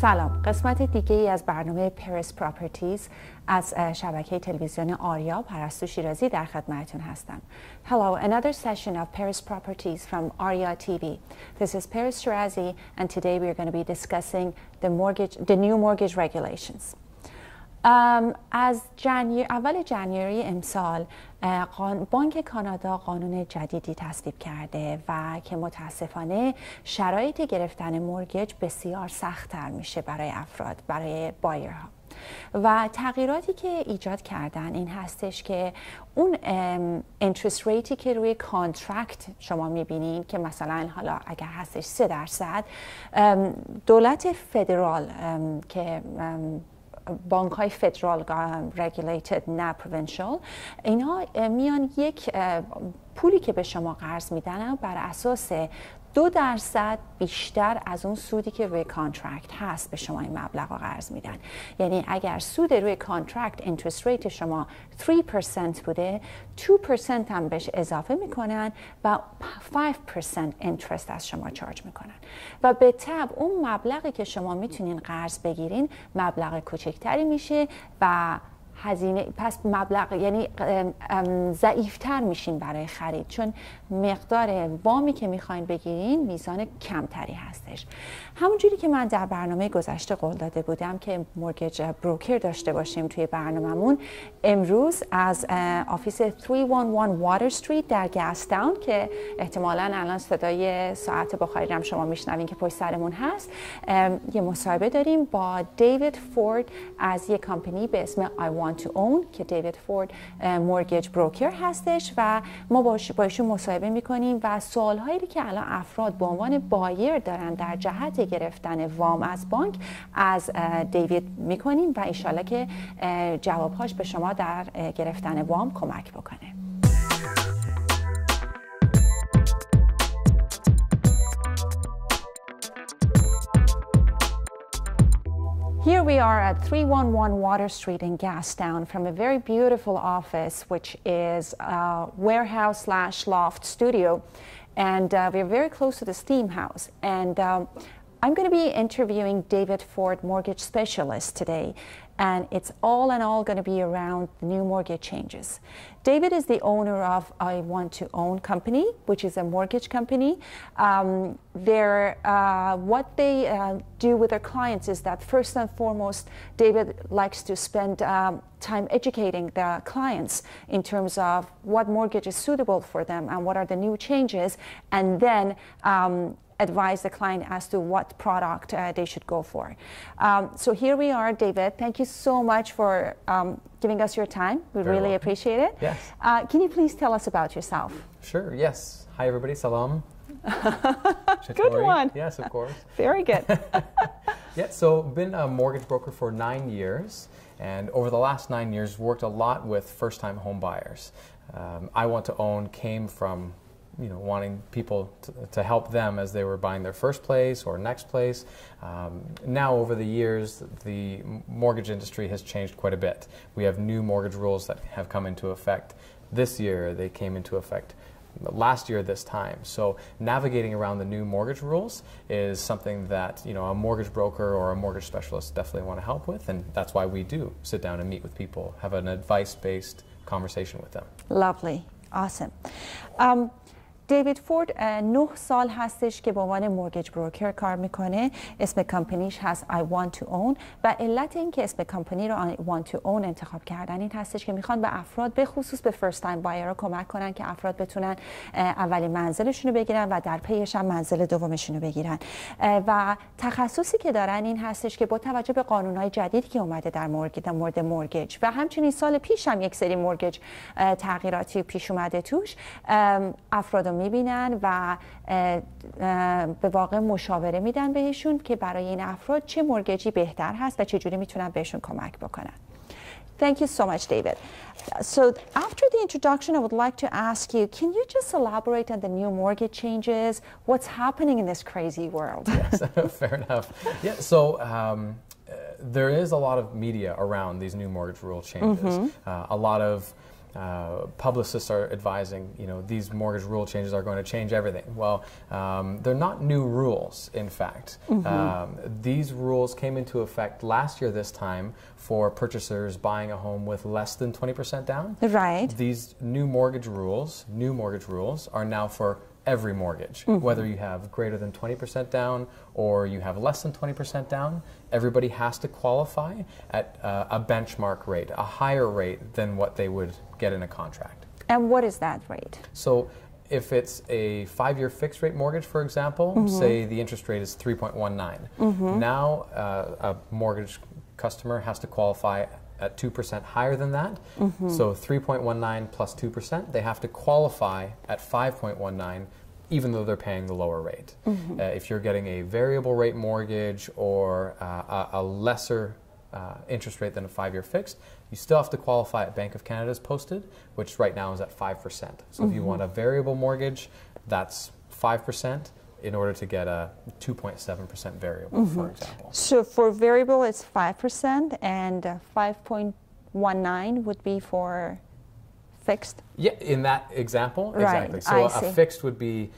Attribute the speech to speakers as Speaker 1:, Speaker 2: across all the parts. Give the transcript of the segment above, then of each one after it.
Speaker 1: سلام قسمت دیگه ای از برنامه پرس پراپرتیز از شبکه تلویزیون آریا پرستو شیرازی در خدمتتون هستم Hello, another session of Paris Properties from Arya TV. This is Paris Shirazi and today we are going to be discussing the mortgage the new mortgage regulations. از جنیر اول جنیری امسال بانک کانادا قانون جدیدی تصویب کرده و که متاسفانه شرایط گرفتن مورگج بسیار سختتر میشه برای افراد برای بایرها. و تغییراتی که ایجاد کردن این هستش که اون انترست ریتی که روی کانترکت شما می‌بینین که مثلا حالا اگر هستش سه درصد دولت فدرال که بانک های فدرال رگولیتد نه پروینشال اینها میان یک پولی که به شما قرض میدن بر اساس دو درصد بیشتر از اون سودی که روی کانترکت هست به شما این مبلغ قرض میدن. یعنی اگر سود روی کانترکت اینترست ریت شما 3% بوده 2% هم بهش اضافه می‌کنن و 5% اینترست از شما چارج می‌کنن. و به طب اون مبلغی که شما می‌تونین قرض بگیرین مبلغ کوچکتری میشه و هزینه پس مبلغ یعنی ضعیفتر میشین برای خرید. چون مقدار وامی که می‌خواین بگیرین میزان کمتری هستش. همونجوری که من در برنامه گذشته قول داده بودم که مورگج بروکر داشته باشیم توی برنامهمون امروز از آفیس 311 واتر استریت در گاستاون که احتمالا الان صدای ساعت بخاری هم شما میشنوین که پشت سرمون هست یه مصاحبه داریم با دیوید فورد از یه کمپانی به اسم I Want to Own که دیوید فورد مورگج بروکر هستش و ما با ایشون مصاحبه می‌کنیم و سوال هایی که الان افراد به عنوان بایر دارن در جهت گرفتن وام از بانک از دیوید می‌کنیم و ایشالا که جوابهاش به شما در گرفتن وام کمک بکنه. Here we are at 311 Water Street in Gastown from a very beautiful office, which is a warehouse slash loft studio. And uh, we're very close to the steam house. And um, I'm going to be interviewing David Ford, mortgage specialist today, and it's all in all going to be around new mortgage changes. David is the owner of I Want to Own Company, which is a mortgage company. Um, uh, what they uh, do with their clients is that first and foremost, David likes to spend um, time educating the clients in terms of what mortgage is suitable for them and what are the new changes, and then um, advise the client as to what product uh, they should go for. Um, so here we are, David. Thank you so much for um, giving us your time. We Very really welcome. appreciate it.
Speaker 2: Yes.
Speaker 1: Uh, can you please tell us about yourself?
Speaker 2: Sure, yes. Hi, everybody. Salam.
Speaker 1: good one.
Speaker 2: Yes, of course.
Speaker 1: Very good.
Speaker 2: yeah, so been a mortgage broker for nine years, and over the last nine years, worked a lot with first-time home buyers. Um, I want to own came from you know, wanting people to, to, help them as they were buying their first place or next place. Um, now, over the years, the mortgage industry has changed quite a bit. We have new mortgage rules that have come into effect this year. They came into effect last year this time. So navigating around the new mortgage rules is something that you know a mortgage broker or a mortgage specialist definitely want to help with, and that's why we do sit down and meet with people, have an advice-based conversation with them.
Speaker 1: Lovely, awesome. Um, دیوید فورد نه سال هستش که به عنوان مورگج بروکر کار می‌کنه. اسم کمپانیش هست I want to own و علت اینکه اسم کمپانی رو I want to own انتخاب کردن این هستش که می‌خوان به افراد به خصوص به فرست تایم بایر کمک کنن که افراد بتونن اولین منزلشون رو بگیرن و در پیش هم منزل دومشون رو بگیرن و تخصصی که دارن این هستش که با توجه به قانونهای جدیدی که اومده در مورد مورگج و همچنین سال پیش هم یک سری مورگج تغییراتی پیش اومده توش افراد میبینن و به واقع مشاوره میدن بهشون که برای این افراد چه مورگجی بهتر هست و چجوری میتونن بهشون کمک بکنن Thank you so much, David. So after the introduction, I would like to ask you, can you just elaborate on the new mortgage changes? What's happening in this crazy world?
Speaker 2: yes, fair enough. Yeah, so um, uh, there is a lot of media around these new mortgage rule changes. Mm -hmm. uh, a lot of uh, publicists are advising, you know, these mortgage rule changes are going to change everything. Well, um, they're not new rules, in fact. Mm-hmm. Um, these rules came into effect last year this time for purchasers buying a home with less than 20% down.
Speaker 1: Right.
Speaker 2: These new mortgage rules, new mortgage rules, are now for every mortgage, mm-hmm. whether you have greater than 20% down or you have less than 20% down, everybody has to qualify at uh, a benchmark rate, a higher rate than what they would get in a contract.
Speaker 1: And what is that rate?
Speaker 2: So if it's a five-year fixed rate mortgage, for example, mm-hmm. say the interest rate is 3.19, mm-hmm. now uh, a mortgage customer has to qualify at 2% higher than that. Mm-hmm. So 3.19 plus 2%, they have to qualify at 5.19 even though they're paying the lower rate. Mm-hmm. Uh, if you're getting a variable rate mortgage or uh, a, a, lesser uh, interest rate than a five year fixed, you still have to qualify at Bank of Canada's posted, which right now is at 5%. So mm-hmm. if you want a variable mortgage, that's 5% in order to get a 2.7% variable, mm-hmm. for example.
Speaker 1: So for variable, it's 5%, and 5.19 would be for fixed?
Speaker 2: Yeah, in that example,
Speaker 1: right.
Speaker 2: exactly. So a fixed would be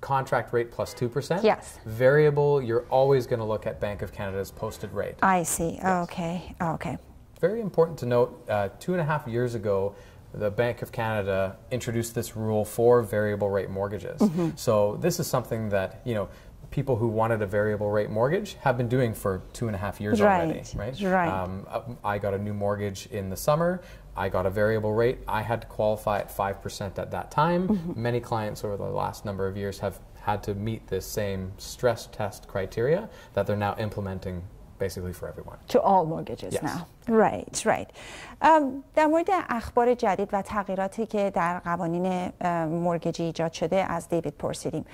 Speaker 2: contract rate plus 2%.
Speaker 1: Yes.
Speaker 2: Variable, you're always going to look at Bank of Canada's posted rate.
Speaker 1: I see. Yes. Okay. Okay.
Speaker 2: Very important to note, uh, two and a half years ago, the Bank of Canada introduced this rule for variable rate mortgages. Mm-hmm. So this is something that, you know, people who wanted a variable rate mortgage have been doing for two and a half years
Speaker 1: right.
Speaker 2: already, right?
Speaker 1: Right. Um,
Speaker 2: I got a new mortgage in the summer. I got a variable rate. I had to qualify at 5% at that time. Mm-hmm. Many clients over the last number of years have had to meet this same stress test criteria that they're now implementing basically for everyone.
Speaker 1: To all mortgages
Speaker 2: yes.
Speaker 1: now. Right, right. Um, در مورد اخبار جدید و تغییراتی که در قوانین مورگجی ایجاد شده از دیوید پرسیدیم.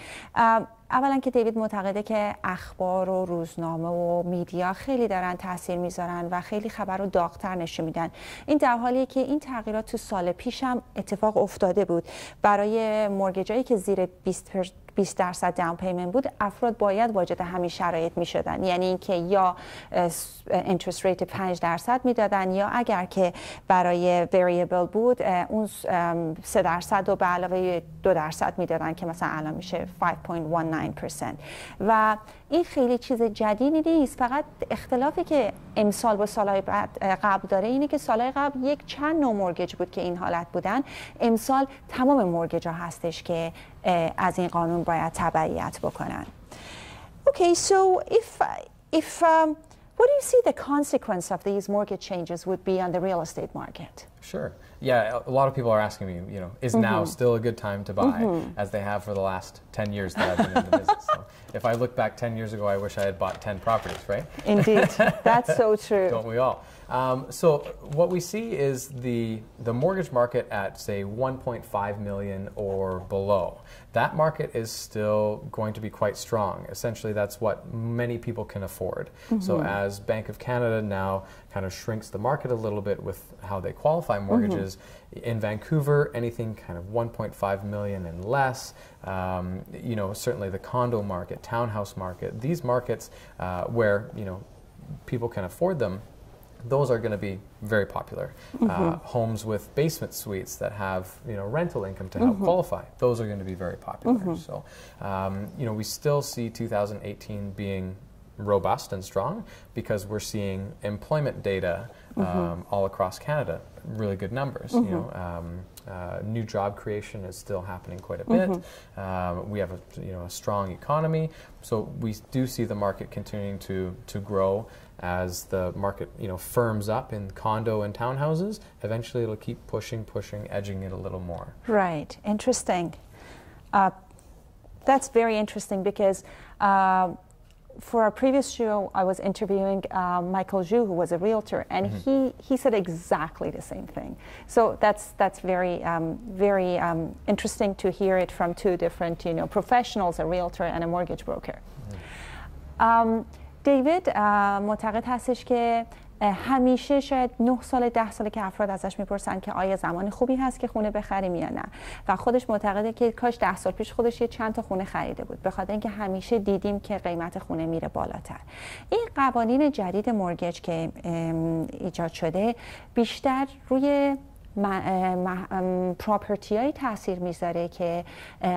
Speaker 1: اولا که دیوید معتقده که اخبار و روزنامه و میدیا خیلی دارن تاثیر می‌ذارن و خیلی خبر رو داغتر نشون میدن این در حالیه که این تغییرات تو سال پیش هم اتفاق افتاده بود برای مورگجایی که زیر 20 20 درصد داون پیمنت بود افراد باید واجد همین شرایط می شدن یعنی اینکه یا اینترست ریت 5 درصد می‌دادن یا اگر که برای وریبل بود اون 3 درصد رو به علاوه 2 درصد می‌دادن که مثلا الان میشه 5.19% و این خیلی چیز جدیدی نیست. فقط اختلافی که امسال با سالهای قبل داره اینه که سالهای قبل یک چند نوع مورگج بود که این حالت بودن. امسال تمام مورگج ها هستش که از این قانون باید تبعیت بکنن Okay, so if, if um, what do you see the consequence of these mortgage changes would be on the real estate market?
Speaker 2: Sure. Yeah, a lot of people are asking me, you know, is mm-hmm. now still a good time to buy, mm-hmm. as they have for the last 10 years that I've been in the business. So if I look back 10 years ago, I wish I had bought 10 properties, right?
Speaker 1: Indeed. That's so true.
Speaker 2: Don't we all? Um, so what we see is the the mortgage market at say 1.5 million or below. That market is still going to be quite strong. Essentially, that's what many people can afford. Mm-hmm. So as Bank of Canada now kind of shrinks the market a little bit with how they qualify mm-hmm. mortgages. Mm-hmm. In Vancouver, anything kind of 1.5 million and less. Um, you know, certainly the condo market, townhouse market. These markets uh, where you know people can afford them those are going to be very popular. Mm-hmm. Uh, homes with basement suites that have you know rental income to help mm-hmm. qualify, those are going to be very popular. Mm-hmm. So um, you know we still see 2018 being robust and strong because we're seeing employment data mm-hmm. um, all across Canada, really good numbers. You mm-hmm. know, um, uh, new job creation is still happening quite a bit. Mm-hmm. Um, we have a you know a strong economy, so we do see the market continuing to to grow as the market you know firms up in condo and townhouses. Eventually, it'll keep pushing, pushing, edging it a little more.
Speaker 1: Right. Interesting. Uh, that's very interesting because. Uh, for our previous show, I was interviewing uh, Michael Zhu, who was a realtor, and mm-hmm. he, he said exactly the same thing. So that's that's very um, very um, interesting to hear it from two different you know professionals, a realtor and a mortgage broker. Mm-hmm. Um, دیوید معتقد هستش که همیشه شاید 9 سال ده ساله که افراد ازش می‌پرسن که آیا زمان خوبی هست که خونه بخریم یا نه. و خودش معتقده که کاش ده سال پیش خودش یه چند تا خونه خریده بود. بخاطر اینکه همیشه دیدیم که قیمت خونه میره بالاتر. این قوانین جدید مورگج که ایجاد شده بیشتر روی پراپرتی های تاثیر می‌ذاره که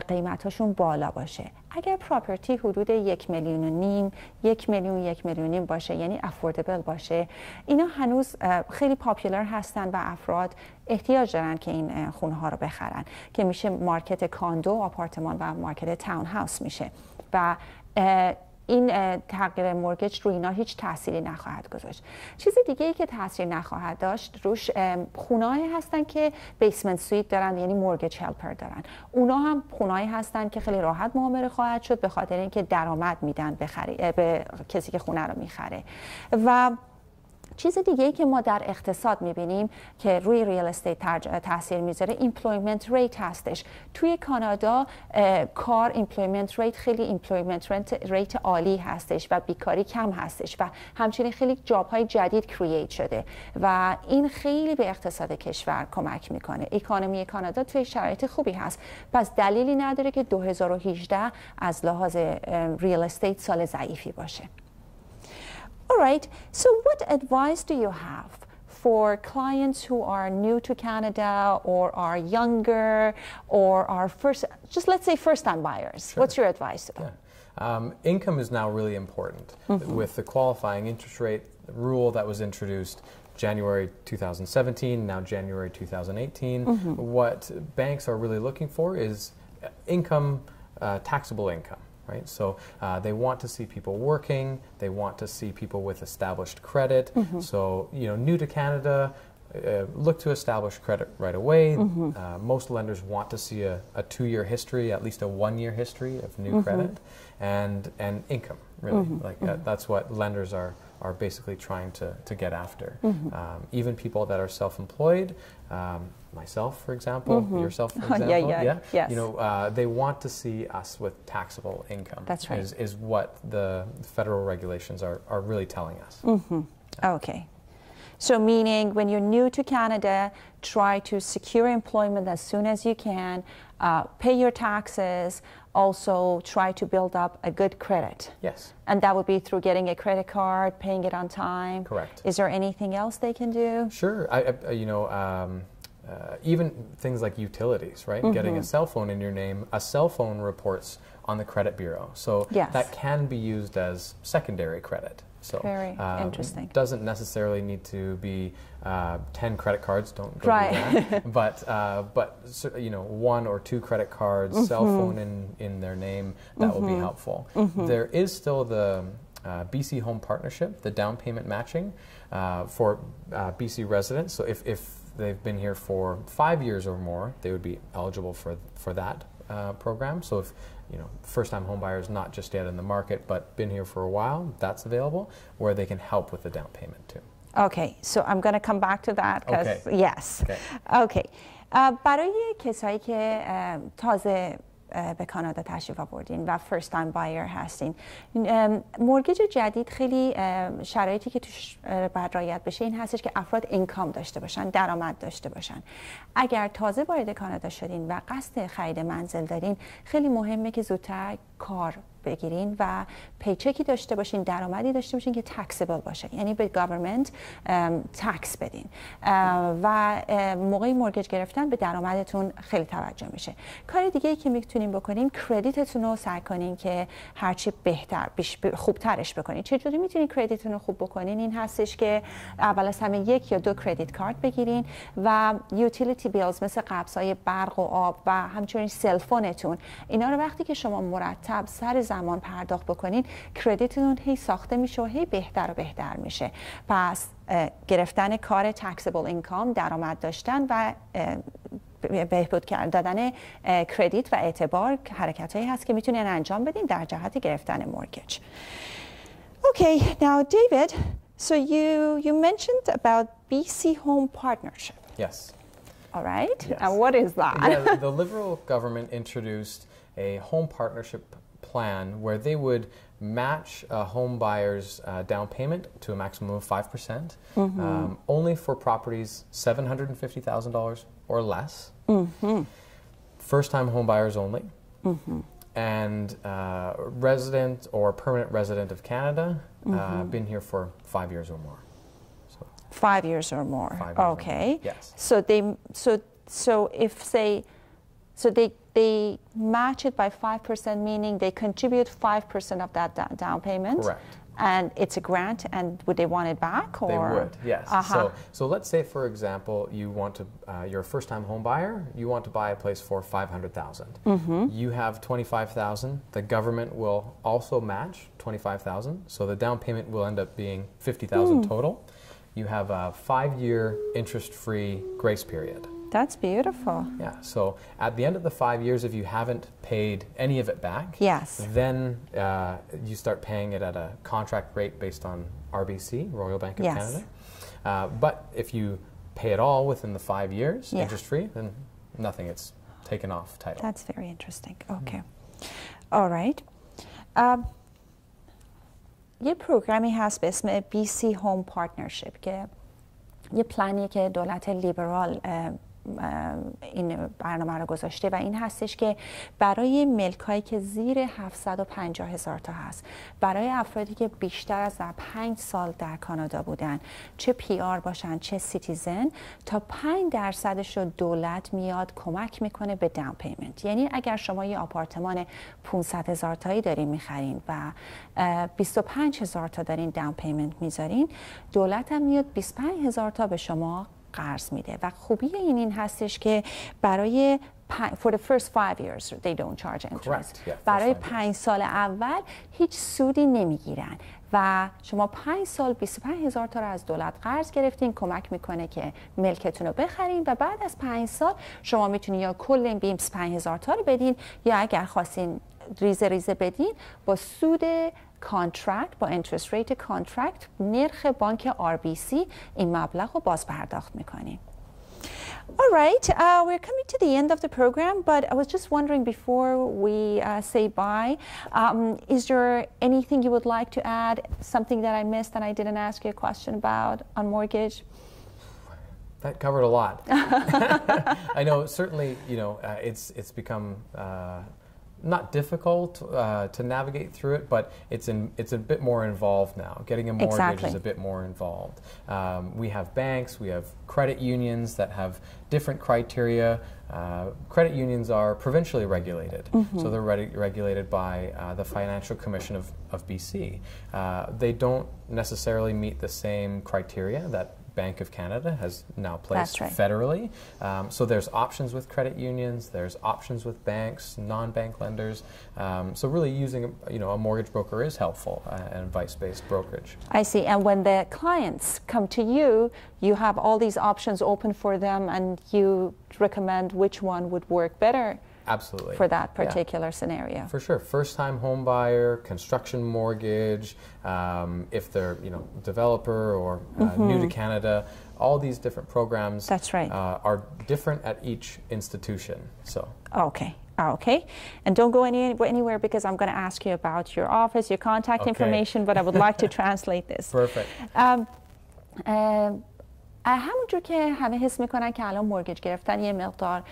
Speaker 1: قیمتاشون بالا باشه. اگر پراپرتی حدود یک میلیون و نیم یک میلیون یک میلیون نیم باشه یعنی افوردبل باشه اینا هنوز خیلی پاپولر هستن و افراد احتیاج دارن که این خونه ها رو بخرن که میشه مارکت کاندو آپارتمان و مارکت تاون هاوس میشه. و این تغییر مورگج روی اینا هیچ تأثیری نخواهد گذاشت. چیز دیگه ای که تاثیر نخواهد داشت روش خونه‌ای هستن که بیسمنت سویت دارن یعنی مورگج هلپر دارن. اونا هم خونه‌ای هستن که خیلی راحت معامله خواهد شد به خاطر اینکه درآمد میدن به کسی که خونه رو می‌خره. و چیز دیگه ای که ما در اقتصاد می‌بینیم که روی ریال استیت تاثیر می‌ذاره ایمپلویمنت ریت هستش. توی کانادا کار ایمپلویمنت ریت خیلی ایمپلویمنت ریت عالی هستش و بیکاری کم هستش و همچنین خیلی جاب های جدید کرییت شده و این خیلی به اقتصاد کشور کمک می‌کنه. اکانومی کانادا توی شرایط خوبی هست. پس دلیلی نداره که 2018 از لحاظ ریال استیت سال ضعیفی باشه. All right, so what advice do you have for clients who are new to Canada or are younger or are first, just let's say first time buyers? Sure. What's your advice to them?
Speaker 2: Yeah. Um, income is now really important mm -hmm. with the qualifying interest rate rule that was introduced January 2017, now January 2018. Mm -hmm. What banks are really looking for is income, uh, taxable income right? So uh, they want to see people working. They want to see people with established credit. Mm -hmm. So you know, new to Canada, uh, look to establish credit right away. Mm -hmm. uh, most lenders want to see a, a two-year history, at least a one-year history of new mm -hmm. credit, and and income. Really, mm-hmm. like mm-hmm. that's what lenders are are basically trying to, to get after. Mm-hmm. Um, even people that are self-employed, um, myself, for example, mm-hmm. yourself, for example,
Speaker 1: yeah, yeah, yeah, yes.
Speaker 2: you know, uh, they want to see us with taxable income.
Speaker 1: That's right.
Speaker 2: Is, is what the federal regulations are, are really telling us.
Speaker 1: Mm-hmm. Okay. So meaning when you're new to Canada, try to secure employment as soon as you can, uh, pay your taxes, also try to build up a good credit.
Speaker 2: Yes.
Speaker 1: And that would be through getting a credit card, paying it on time.
Speaker 2: Correct.
Speaker 1: Is there anything else they can do?
Speaker 2: Sure. I, I you know, um, uh, even things like utilities, right? Mm -hmm. Getting a cell phone in your name, a cell phone reports on the credit bureau. So
Speaker 1: yes.
Speaker 2: that can be used as secondary credit. So
Speaker 1: very um, interesting.
Speaker 2: Doesn't necessarily need to be uh, ten credit cards. Don't go
Speaker 1: right.
Speaker 2: do that. but uh, but you know one or two credit cards, mm -hmm. cell phone in in their name, that mm -hmm. will be mm-hmm. helpful. Mm -hmm. There is still the uh, BC Home Partnership, the down payment matching uh, for uh, BC residents. So if if they've been here for five years or more, they would be eligible for for that uh, program. So if you know, first-time homebuyers not just yet in the market, but been here for a while, that's available, where they can help with the down payment too.
Speaker 1: Okay, so I'm going to come back to that because
Speaker 2: okay.
Speaker 1: yes. Okay. okay. Uh, برای کسایی که تازه به کانادا تشریف آوردین و فرست تایم بایر هستین. مورگج جدید خیلی شرایطی که توش باید رایت بشه این هستش که افراد اینکام داشته باشن درآمد داشته باشن. اگر تازه وارد کانادا شدین و قصد خرید منزل دارین خیلی مهمه که زودتر کار بگیرین و پیچکی داشته باشین درآمدی داشته باشین که تکسیبل باشه. یعنی به گاورمنت تکس بدین. و موقعی مورگج گرفتن به درآمدتون خیلی توجه میشه. کار دیگه ای که می‌تونین بکنین کردیتتون رو سعی کنین که هرچی بهتر خوبترش بکنین. چجوری می‌تونین کردیتتون رو خوب بکنین؟ این هستش که اول از همه یک یا دو کردیت کارت بگیرین و یوتیلیتی بیلز مثل قبضای برق و آب و همچنین سلفونتون اینا رو وقتی که شما مرتب سر زمان پرداخت بکنین کردیتتون هی ساخته میشه و هی بهتر و بهتر میشه پس گرفتن کار تکسیبل اینکام درآمد داشتن و بهبود دادن کردیت و اعتبار حرکت هایی هست که می‌تونین انجام بدین در جهت گرفتن مورگج Okay, now David, so you you mentioned about BC Home Partnership.
Speaker 2: Yes.
Speaker 1: All right.
Speaker 2: Yes.
Speaker 1: And what is that?
Speaker 2: Yeah, the Liberal government introduced a home partnership plan where they would match a home buyer's uh, down payment to a maximum of 5%, percent mm -hmm. um, only for properties $750,000 or less. Mm -hmm. First time home buyers only. Mm -hmm. And uh, resident or permanent resident of Canada, uh, mm-hmm. been here for five years or more.
Speaker 1: So Five years or more.
Speaker 2: Five years or more,
Speaker 1: okay.
Speaker 2: yes.
Speaker 1: So they so so if say so they they match it by five percent, meaning they contribute five percent of that down payment.
Speaker 2: Correct.
Speaker 1: And it's a grant, and would they want it back or?
Speaker 2: They would, yes.
Speaker 1: Uh-huh.
Speaker 2: So, so let's say, for example, you want to, uh, you're a first-time home buyer. You want to buy a place for 500,000.
Speaker 1: Mm-hmm.
Speaker 2: You have twenty-five thousand. The government will also match twenty-five thousand. So the down payment will end up being fifty thousand
Speaker 1: Hmm.
Speaker 2: total. You have a five-year interest-free grace period.
Speaker 1: That's beautiful.
Speaker 2: Yeah. So at the end of the five years, if you haven't paid any of it back,
Speaker 1: Yes.
Speaker 2: then uh, you start paying it at a contract rate based on RBC, Royal Bank of
Speaker 1: Yes.
Speaker 2: Canada. Uh, but if you pay it all within the five years,
Speaker 1: Yeah.
Speaker 2: interest free, then nothing. It's taken off title.
Speaker 1: That's very interesting. Okay. All right. Um, یه پروگرامی هست به اسم BC Home Partnership که یه پلنی که دولت لیبرال اه، اه، این برنامه رو گذاشته و این هستش که برای ملکایی که زیر 750 هزار تا هست برای افرادی که بیشتر از در 5 سال در کانادا بودن چه پی آر باشن چه سیتیزن تا 5 درصدش رو دولت میاد کمک می‌کنه به داون پیمنت یعنی اگر شما یه آپارتمان 500 هزار تایی دارین می‌خرین و اه، 25 هزار تا دارین داون پیمنت می‌ذارین دولت هم میاد 25 هزار تا به شما قرض میده. و خوبی این این هستش که برای for the first five years they don't charge interest.
Speaker 2: Yeah,
Speaker 1: برای. پنج سال اول هیچ سودی نمی‌گیرن. و شما پنج سال 25 هزار تا رو از دولت قرض گرفتین. کمک می‌کنه که ملکتون رو بخرین. و بعد از پنج سال شما می‌تونین یا کل این 25 هزار تا رو بدین یا اگر خواستین ریزه ریزه بدین با سود کانترکت با interest rate کانترکت نرخ بانک RBC این مبلغ رو باز پرداخت میکنین All right, uh, we're coming to the end of the program, but I was just wondering before we uh, say bye, um, is there anything you would like to add, something that I missed and I didn't ask you a question about on mortgage?
Speaker 2: That covered a lot. I know certainly, you know, uh, it's it's become uh, not difficult uh, to navigate through it, but it's in, it's a bit more involved now. Getting a mortgage
Speaker 1: Exactly.
Speaker 2: is a bit more involved. Um, we have banks, we have credit unions that have different criteria. Uh, credit unions are provincially regulated, so they're reg- regulated by uh, the Financial Commission of, of BC. Uh, they don't necessarily meet the same criteria that Bank of Canada has now placed
Speaker 1: right.
Speaker 2: federally. Um, so there's options with credit unions, there's options with banks, non-bank lenders. Um, so really using you know a mortgage broker is helpful, uh, an advice-based brokerage.
Speaker 1: I see. And when the clients come to you, you have all these options open for them and you recommend which one would work better
Speaker 2: Absolutely.
Speaker 1: for that
Speaker 2: Yeah.
Speaker 1: particular scenario.
Speaker 2: For sure, first-time home buyer, construction mortgage, um, if they're you know developer or uh, new to Canada, all these different programs
Speaker 1: Mm-hmm. That's right.
Speaker 2: uh, are different at each institution. So
Speaker 1: Okay. Okay. And don't go any, anywhere because I'm going to ask you about your office, your contact
Speaker 2: Okay.
Speaker 1: information, but I would like to translate this.
Speaker 2: perfect.
Speaker 1: ام، ام، همونجور که همه حس میکنن که الان مورگج گرفتن یه مقدار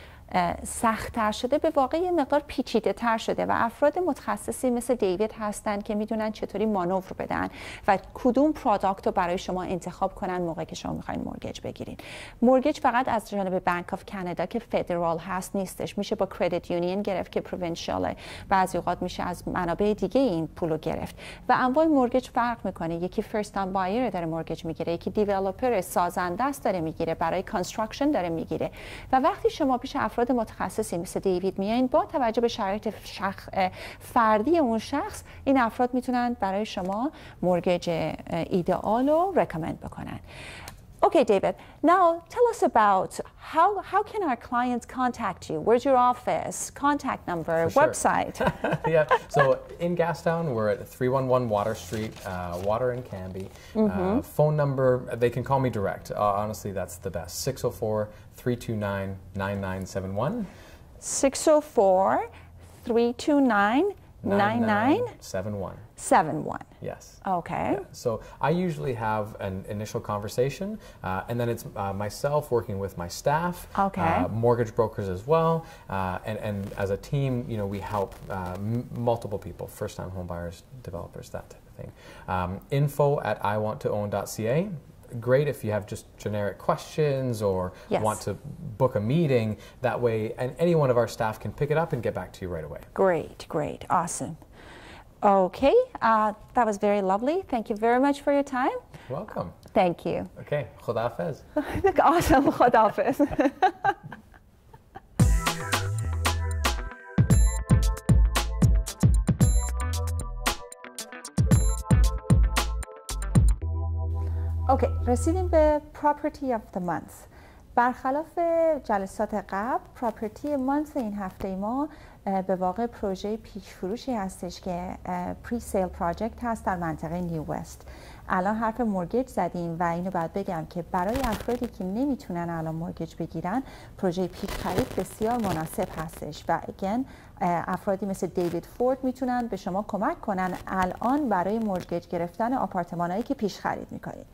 Speaker 1: سختتر شده به واقع یه مقدار پیچیده تر شده و افراد متخصصی مثل دیوید هستن که می‌دونن چطوری مانور بدن و کدوم پرادکت رو برای شما انتخاب کنن موقع که شما می‌خواین مورگج بگیرین. مورگج فقط از جانب بانک آف کانادا که فدرال هست نیستش. میشه با کردیت یونین گرفت که پروینشیاله بعضی اوقات میشه از منابع دیگه این پولو گرفت. و انواع مورگج فرق می‌کنه. یکی فرست تایم بایر داره مورگج می‌گیره یکی دیولپر سازنده است داره می‌گیره برای کانستراکشن داره می‌گیره. و وقتی شما پیش افراد متخصصی مثل دیوید میایین با توجه به شرایط شخ... فردی اون شخص این افراد می‌تونن برای شما مورگج ایدئال رو رکامند بکنن. Okay, David. Now tell us about how how can our clients contact you? Where's your office? Contact number,
Speaker 2: sure.
Speaker 1: website.
Speaker 2: yeah. So in Gastown, we're at 311 Water Street, uh, Water and Cambie. Uh, phone number, they can call me direct. Uh, honestly, that's the best. 604 329 9971.
Speaker 1: 604 329 9971.
Speaker 2: 9971. Yes.
Speaker 1: Okay.
Speaker 2: Yeah. So I usually have an initial conversation, uh, and then it's uh, myself working with my staff,
Speaker 1: Okay.
Speaker 2: uh, mortgage brokers as well, uh, and, and as a team, you know, we help uh, m- multiple people, first-time homebuyers, developers, that type of thing. Um, info at iwanttoown.ca great if you have just generic questions or
Speaker 1: Yes.
Speaker 2: want to book a meeting. That way, and any one of our staff can pick it up and get back to you right away.
Speaker 1: Great, great, awesome. Okay, uh, that was very lovely. Thank you very much for your time.
Speaker 2: Welcome.
Speaker 1: Thank you.
Speaker 2: Okay, خداحافظ.
Speaker 1: awesome, خداحافظ. اوکی رسیدیم به property of the month. برخلاف جلسات قبل property month این هفته ما اه، به واقع پروژه پیش فروشی هستش که پری سیل پراجکت هست در منطقه نیو وست الان حرف مورگیج زدیم و اینو باید بگم که برای افرادی که نمی‌تونن الان مورگیج بگیرن پروژه پیش خرید بسیار مناسب هستش. و اگین افرادی مثل دیوید فورد می‌تونن به شما کمک کنن الان برای مورگیج گرفتن آپارتمانهایی که پیش خرید می‌کنید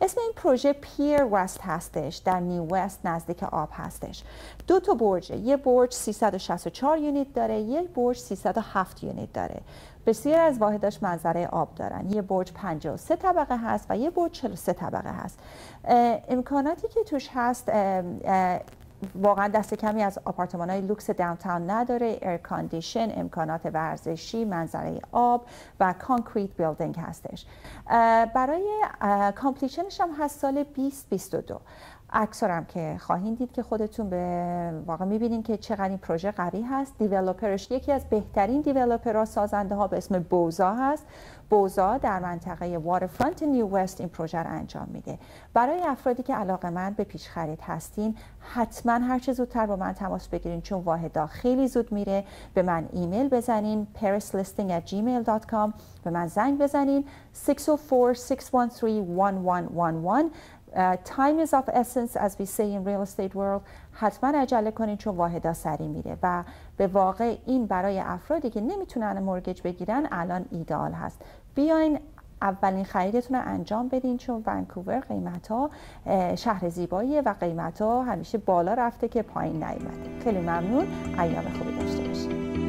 Speaker 1: اسم این پروژه پیر وست هستش در نیو وست نزدیک آب هستش. دو تا برج یه برج 364 یونیت داره یه برج 307 یونیت داره. بسیار از واحداش منظره آب دارن. یه برج 53 طبقه هست و یه برج 43 طبقه هست. امکاناتی که توش هست واقعا دست کمی از آپارتمان های لوکس داونتاون نداره. ایر کاندیشن امکانات ورزشی منظره آب و کانکریت بیلدینگ هستش. برای کامپلیشنش هم هست سال 2022 اکثرم که خواهید دید که خودتون به واقع می‌بینین که چقدر این پروژه قوی هست. دیولوپرش یکی از بهترین دیولوپرها سازنده ها به اسم بوزا هست. بوزا در منطقه وارفرانت نیو وست این پروژه رو انجام میده. برای افرادی که علاقه من به پیش خرید هستین حتما هر چه زودتر با من تماس بگیرین چون واحدا خیلی زود میره. به من ایمیل بزنین parislisting@gmail.com به من زنگ بزنین 604 613 1111 تایم از of essence as we say in real estate world. حتما عجله کنین چون واحدا سری میره و به واقع این برای افرادی که نمی‌تونن مورگج بگیرن الان ایدال هست. بیاین اولین خریدتون رو انجام بدین چون ونکوور قیمت ها شهر زیباییه و قیمت ها همیشه بالا رفته که پایین نیومده. خیلی ممنون. ایام خوبی داشته باشید